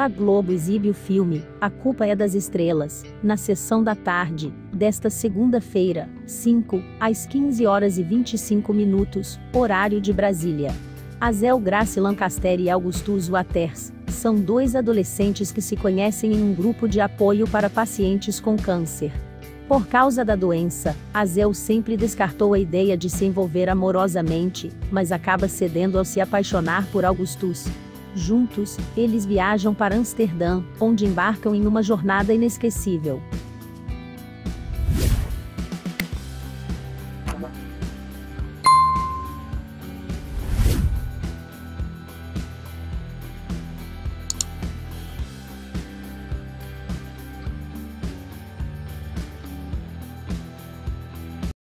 A Globo exibe o filme A Culpa é das Estrelas, na sessão da tarde, desta segunda-feira, 5, às 15 horas e 25 minutos, horário de Brasília. Azel Grace Lancaster e Augustus Waters são dois adolescentes que se conhecem em um grupo de apoio para pacientes com câncer. Por causa da doença, Azel sempre descartou a ideia de se envolver amorosamente, mas acaba cedendo ao se apaixonar por Augustus. Juntos, eles viajam para Amsterdã, onde embarcam em uma jornada inesquecível.